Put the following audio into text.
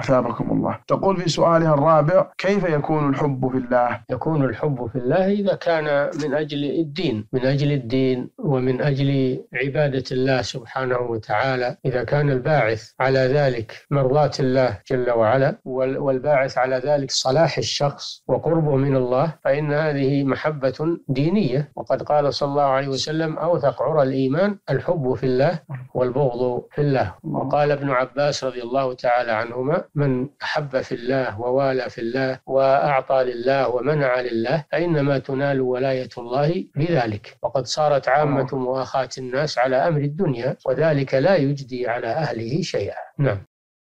أثابكم الله. تقول في سؤالها الرابع كيف يكون الحب في الله؟ يكون الحب في الله إذا كان من أجل الدين. من أجل الدين ومن أجل عبادة الله سبحانه وتعالى إذا كان الباعث على ذلك مرضاة الله جل وعلا والباعث على ذلك صلاح الشخص وقربه من الله فإن هذه محبة دينية. وقد قال صلى الله عليه وسلم أوثق عرى الإيمان الحب في الله والبغض في الله. وقال ابن عباس رضي الله تعالى عنهما من أحب في الله ووالى في الله وأعطى لله ومنع لله فإنما تنال ولاية الله بذلك. وقد صارت عامة مؤاخاة الناس على أمر الدنيا وذلك لا يجدي على أهله شيئا. نعم.